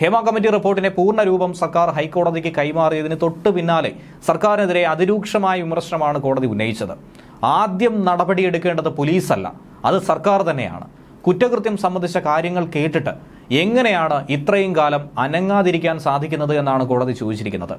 Hema committee റിപ്പോർട്ടിന്റെ പൂർണ രൂപം സർക്കാർ ഹൈക്കോടതിക്ക് കൈമാറിയതിന് തൊട്ടു പിന്നാലെ സർക്കാരിനെതിരെ അതിരൂക്ഷമായ വിമർശനമാണ് കോടതി ഉന്നയിച്ചത്. ആദ്യം നടപടിയെടുക്കേണ്ടത് പോലീസല്ല അത് സർക്കാർ തന്നെയാണ്. കുറ്റകൃത്യം സംബന്ധിച്ച കാര്യങ്ങൾ കേട്ടിട്ട് എങ്ങനെയാണ് ഇത്രയും കാലം അനങ്ങാതിരിക്കാൻ സാധിക്കുന്നത് എന്നാണ് കോടതി ചോദിച്ചിരിക്കുന്നത്.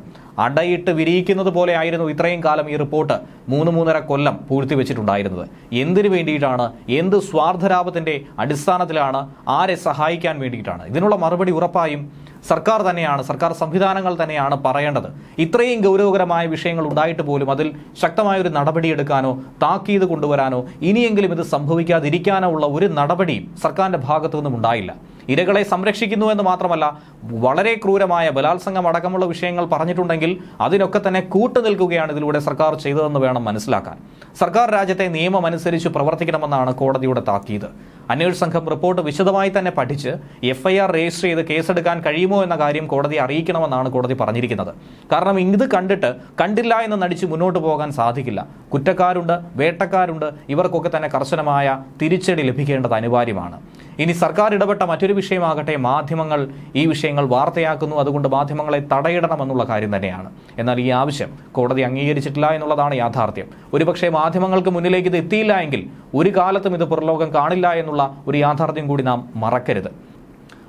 അടയിട്ട് വിരിയിക്കുന്നത് പോലെ ആയിരുന്നു ഇത്രയും കാലം ഈ റിപ്പോർട്ട് മൂന്ന് മൂന്നര കൊല്ലം പൂഴ്ത്തിവെച്ചിട്ടുണ്ടായിരുന്നത് എന്തിനു വേണ്ടിയിട്ടാണ്? എന്ത് സ്വാർത്ഥലാഭത്തിന്റെ അടിസ്ഥാനത്തിലാണ്? ആരെ സഹായിക്കാൻ വേണ്ടിയിട്ടാണ്? ഇതിനുള്ള മറുപടി ഉറപ്പായും സർക്കാർ തന്നെയാണ് സർക്കാർ സംവിധാനങ്ങൾ തന്നെയാണ് പറയേണ്ടത്. ഇത്രയും ഗൗരവകരമായ വിഷയങ്ങൾ ഉണ്ടായിട്ട് പോലും അതിൽ ശക്തമായ ഒരു നടപടിയെടുക്കാനോ താക്കീത് കൊണ്ടുവരാനോ ഇനിയെങ്കിലും ഇത് സംഭവിക്കാതിരിക്കാനോ ഉള്ള ഒരു നടപടിയും സർക്കാരിന്റെ ഭാഗത്തു നിന്നും ഉണ്ടായില്ല. ഇരകളെ സംരക്ഷിക്കുന്നു എന്ന് മാത്രമല്ല വളരെ ക്രൂരമായ ബലാത്സംഗം അടക്കമുള്ള വിഷയങ്ങൾ പറഞ്ഞിട്ടുണ്ടെങ്കിൽ അതിനൊക്കെ തന്നെ കൂട്ടുനിൽക്കുകയാണ് ഇതിലൂടെ സർക്കാർ ചെയ്തതെന്ന് വേണം മനസ്സിലാക്കാൻ. സർക്കാർ രാജ്യത്തെ നിയമം അനുസരിച്ച് പ്രവർത്തിക്കണമെന്നാണ് കോടതിയുടെ താക്കീത്. അന്വേഷണ സംഘം റിപ്പോർട്ട് വിശദമായി തന്നെ പഠിച്ച് എഫ്ഐആർ രജിസ്റ്റർ ചെയ്ത് കേസെടുക്കാൻ കഴിയുമോ എന്ന കാര്യം കോടതി അറിയിക്കണമെന്നാണ് കോടതി പറഞ്ഞിരിക്കുന്നത്. കാരണം ഇത് കണ്ടിട്ട് കണ്ടില്ല എന്ന് നടിച്ച് മുന്നോട്ട് പോകാൻ സാധിക്കില്ല. കുറ്റക്കാരുണ്ട് വേട്ടക്കാരുണ്ട് ഇവർക്കൊക്കെ തന്നെ കർശനമായ തിരിച്ചടി ലഭിക്കേണ്ടത് അനിവാര്യമാണ്. ഇനി സർക്കാർ ഇടപെട്ട മറ്റൊരു വിഷയമാകട്ടെ മാധ്യമങ്ങൾ ഈ വിഷയങ്ങൾ വാർത്തയാക്കുന്നു. അതുകൊണ്ട് മാധ്യമങ്ങളെ തടയിടണമെന്നുള്ള കാര്യം തന്നെയാണ്. എന്നാൽ ഈ ആവശ്യം കോടതി അംഗീകരിച്ചിട്ടില്ല എന്നുള്ളതാണ് യാഥാർത്ഥ്യം. ഒരുപക്ഷെ മാധ്യമങ്ങൾക്ക് മുന്നിലേക്ക് ഇത് എത്തിയില്ല എങ്കിൽ ഒരു കാലത്തും ഇത് പുറലോകം കാണില്ല എന്നുള്ള ഒരു യാഥാർത്ഥ്യം കൂടി നാം മറക്കരുത്.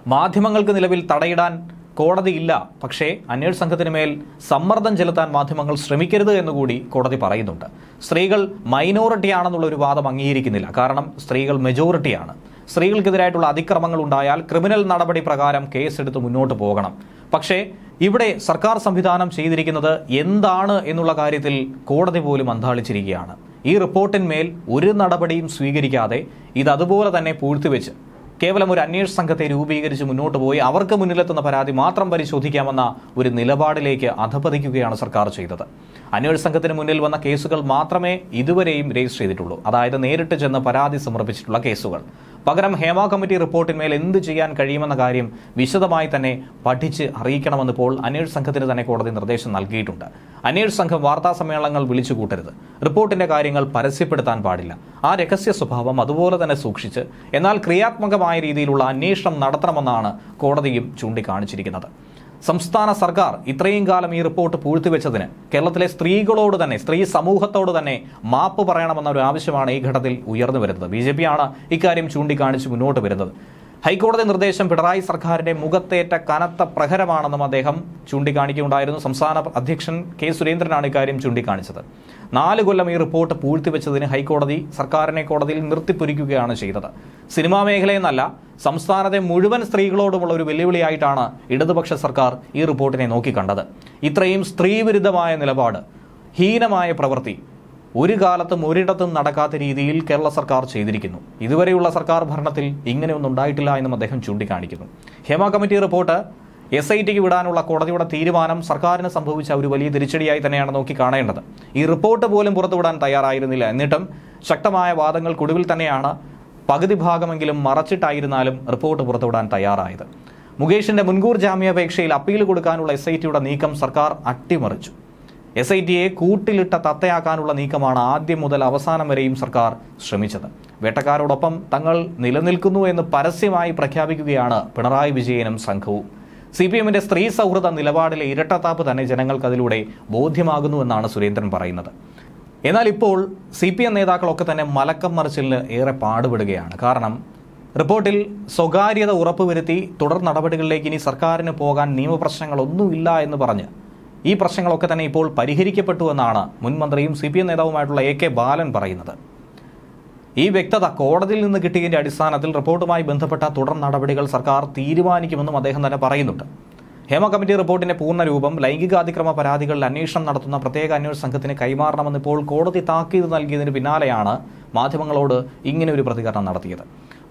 മാധ്യമങ്ങൾക്ക് നിലവിൽ തടയിടാൻ കോടതിയില്ല പക്ഷേ അന്വേഷണ സംഘത്തിന് മേൽ സമ്മർദ്ദം ചെലുത്താൻ മാധ്യമങ്ങൾ ശ്രമിക്കരുത് എന്നുകൂടി കോടതി പറയുന്നുണ്ട്. സ്ത്രീകൾ മൈനോറിറ്റി ആണെന്നുള്ള ഒരു വാദം അംഗീകരിക്കുന്നില്ല. കാരണം സ്ത്രീകൾ മെജോറിറ്റിയാണ്. സ്ത്രീകൾക്കെതിരായിട്ടുള്ള അതിക്രമങ്ങൾ ഉണ്ടായാൽ ക്രിമിനൽ നടപടി പ്രകാരം കേസെടുത്ത് മുന്നോട്ട് പോകണം. പക്ഷേ ഇവിടെ സർക്കാർ സംവിധാനം ചെയ്തിരിക്കുന്നത് എന്താണ് എന്നുള്ള കാര്യത്തിൽ കോടതി പോലും അന്താളിച്ചിരിക്കുകയാണ്. ഈ റിപ്പോർട്ടിന്മേൽ ഒരു നടപടിയും സ്വീകരിക്കാതെ ഇത് അതുപോലെ തന്നെ പൂഴ്ത്തിവെച്ച് കേവലം ഒരു അന്വേഷണ സംഘത്തെ രൂപീകരിച്ച് മുന്നോട്ട് പോയി അവർക്ക് മുന്നിലെത്തുന്ന പരാതി മാത്രം പരിശോധിക്കാമെന്ന ഒരു നിലപാടിലേക്ക് അധപതിക്കുകയാണ് സർക്കാർ ചെയ്തത്. അന്വേഷണ സംഘത്തിന് മുന്നിൽ വന്ന കേസുകൾ മാത്രമേ ഇതുവരെയും രജിസ്റ്റർ ചെയ്തിട്ടുള്ളൂ. അതായത് നേരിട്ട് ചെന്ന് പരാതി സമർപ്പിച്ചിട്ടുള്ള കേസുകൾ. പകരം ഹേമ കമ്മിറ്റി റിപ്പോർട്ടിന്മേൽ എന്ത് ചെയ്യാൻ കഴിയുമെന്ന കാര്യം വിശദമായി തന്നെ പഠിച്ച് അറിയിക്കണമെന്ന് ഇപ്പോൾ അന്വേഷണ സംഘത്തിന് തന്നെ കോടതി നിർദ്ദേശം നൽകിയിട്ടുണ്ട്. അന്വേഷണ സംഘം വാർത്താ സമ്മേളനങ്ങൾ വിളിച്ചു കൂട്ടരുത്. റിപ്പോർട്ടിന്റെ കാര്യങ്ങൾ പരസ്യപ്പെടുത്താൻ പാടില്ല. ആ രഹസ്യ സ്വഭാവം അതുപോലെ തന്നെ സൂക്ഷിച്ച് എന്നാൽ ക്രിയാത്മകമായ രീതിയിലുള്ള അന്വേഷണം നടത്തണമെന്നാണ് കോടതിയും ചൂണ്ടിക്കാണിച്ചിരിക്കുന്നത്. സംസ്ഥാന സർക്കാർ ഇത്രയും കാലം ഈ റിപ്പോർട്ട് പൂഴ്ത്തിവെച്ചതിന് കേരളത്തിലെ സ്ത്രീകളോട് തന്നെ സ്ത്രീ സമൂഹത്തോട് തന്നെ മാപ്പ് പറയണമെന്ന ഒരു ആവശ്യമാണ് ഈ ഘട്ടത്തിൽ ഉയർന്നു വരുന്നത്. ബി ജെ പിയാണ് ഇക്കാര്യം ചൂണ്ടിക്കാണിച്ച് മുന്നോട്ട് വരുന്നത്. ഹൈക്കോടതി നിർദ്ദേശം പിണറായി സർക്കാരിന്റെ മുഖത്തേറ്റ കനത്ത പ്രഹരമാണെന്നും അദ്ദേഹം ചൂണ്ടിക്കാണിക്കുകയുണ്ടായിരുന്നു. സംസ്ഥാന അധ്യക്ഷൻ കെ സുരേന്ദ്രനാണ് ഇക്കാര്യം ചൂണ്ടിക്കാണിച്ചത്. നാല് കൊല്ലം ഈ റിപ്പോർട്ട് പൂഴ്ത്തിവെച്ചതിന് ഹൈക്കോടതി സർക്കാരിനെ കോടതിയിൽ നിർത്തിപ്പൊരിക്കുകയാണ് ചെയ്തത്. സിനിമാ മേഖലയെന്നല്ല സംസ്ഥാനത്തെ മുഴുവൻ സ്ത്രീകളോടുമുള്ള ഒരു വെല്ലുവിളിയായിട്ടാണ് ഇടതുപക്ഷ സർക്കാർ ഈ റിപ്പോർട്ടിനെ നോക്കിക്കണ്ടത്. ഇത്രയും സ്ത്രീവിരുദ്ധമായ നിലപാട് ഹീനമായ പ്രവൃത്തി ഒരു കാലത്തും ഒരിടത്തും നടക്കാത്ത രീതിയിൽ കേരള സർക്കാർ ചെയ്തിരിക്കുന്നു. ഇതുവരെയുള്ള സർക്കാർ ഭരണത്തിൽ ഇങ്ങനെയൊന്നും ഉണ്ടായിട്ടില്ല എന്നും അദ്ദേഹം ചൂണ്ടിക്കാണിക്കുന്നു. Hema committee report S I tick വിടാനുള്ള കോടതിയുടെ തീരുമാനം സർക്കാരിന് സംഭവിച്ച ഒരു വലിയ തിരിച്ചടിയായി തന്നെയാണ് നോക്കി കാണേണ്ടത്. ഈ റിപ്പോർട്ട് പോലും പുറത്തുവിടാൻ തയ്യാറായിരുന്നില്ല. എന്നിട്ടും ശക്തമായ വാദങ്ങൾക്കൊടുവിൽ തന്നെയാണ് പകുതി ഭാഗമെങ്കിലും മറച്ചിട്ടായിരുന്നാലും റിപ്പോർട്ട് പുറത്തുവിടാൻ തയ്യാറായത്. മുകേഷിന്റെ മുൻകൂർ ജാമ്യാപേക്ഷയിൽ അപ്പീൽ കൊടുക്കാനുള്ള എസ് നീക്കം സർക്കാർ അട്ടിമറിച്ചു. എസ് ഐ ടിയെ കൂട്ടിലിട്ട തത്തയാക്കാനുള്ള നീക്കമാണ് ആദ്യം മുതൽ അവസാനം വരെയും സർക്കാർ ശ്രമിച്ചത്. വേട്ടക്കാരോടൊപ്പം തങ്ങൾ നിലനിൽക്കുന്നു എന്ന് പരസ്യമായി പ്രഖ്യാപിക്കുകയാണ് പിണറായി വിജയനും സംഘവും. സി പി എമ്മിന്റെ സ്ത്രീ സൗഹൃദ നിലപാടിലെ ഇരട്ടത്താപ്പ് തന്നെ ജനങ്ങൾക്ക് അതിലൂടെ ബോധ്യമാകുന്നുവെന്നാണ് സുരേന്ദ്രൻ പറയുന്നത്. എന്നാൽ ഇപ്പോൾ സി പി എം നേതാക്കളൊക്കെ തന്നെ മലക്കം മറിച്ചിലിന് ഏറെ പാടുപെടുകയാണ്. കാരണം റിപ്പോർട്ടിൽ സ്വകാര്യത ഉറപ്പുവരുത്തി തുടർ നടപടികളിലേക്ക് ഇനി സർക്കാരിന് പോകാൻ നിയമപ്രശ്നങ്ങളൊന്നുമില്ല എന്ന് പറഞ്ഞ് ഈ പ്രശ്നങ്ങളൊക്കെ തന്നെ ഇപ്പോൾ പരിഹരിക്കപ്പെട്ടു എന്നാണ് മുൻ മന്ത്രിയും സി പി എം നേതാവുമായിട്ടുള്ള എ കെ ബാലൻ പറയുന്നത്. ഈ വ്യക്തത കോടതിയിൽ നിന്ന് കിട്ടിയതിന്റെ അടിസ്ഥാനത്തിൽ റിപ്പോർട്ടുമായി ബന്ധപ്പെട്ട തുടർ നടപടികൾ സർക്കാർ തീരുമാനിക്കുമെന്നും അദ്ദേഹം തന്നെ പറയുന്നുണ്ട്. ഹേമ കമ്മിറ്റി റിപ്പോർട്ടിന്റെ പൂർണരൂപം ലൈംഗികാതിക്രമ പരാതികളിൽ അന്വേഷണം നടത്തുന്ന പ്രത്യേക അന്വേഷണ സംഘത്തിന് കൈമാറണമെന്ന് ഇപ്പോൾ കോടതി താക്കീത് നൽകിയതിന് പിന്നാലെയാണ് മാധ്യമങ്ങളോട് ഇങ്ങനെ ഒരു പ്രതികരണം നടത്തിയത്.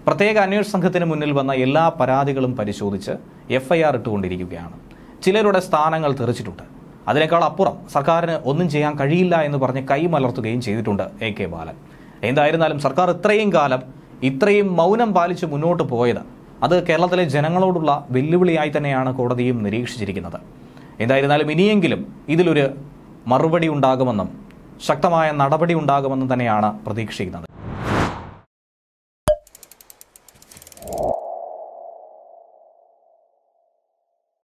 പ്രത്യേക അന്വേഷണ സംഘത്തിന് മുന്നിൽ വന്ന എല്ലാ പരാതികളും പരിശോധിച്ച് എഫ്ഐആർ ഇട്ടുകൊണ്ടിരിക്കുകയാണ്. ചിലരുടെ സ്ഥാനങ്ങൾ തെറിച്ചിട്ടുണ്ട്. അതിനേക്കാൾ അപ്പുറം സർക്കാരിന് ഒന്നും ചെയ്യാൻ കഴിയില്ല എന്ന് പറഞ്ഞ് കൈമലർത്തുകയും ചെയ്തിട്ടുണ്ട് എ കെ ബാലൻ. എന്തായിരുന്നാലും സർക്കാർ ഇത്രയും കാലം ഇത്രയും മൗനം പാലിച്ച് മുന്നോട്ട് പോയത് അത് കേരളത്തിലെ ജനങ്ങളോടുള്ള വെല്ലുവിളിയായി തന്നെയാണ് കോടതിയും നിരീക്ഷിച്ചിരിക്കുന്നത്. എന്തായിരുന്നാലും ഇനിയെങ്കിലും ഇതിലൊരു മറുപടി ഉണ്ടാകുമെന്നും ശക്തമായ നടപടി ഉണ്ടാകുമെന്നും തന്നെയാണ് പ്രതീക്ഷിക്കുന്നത്.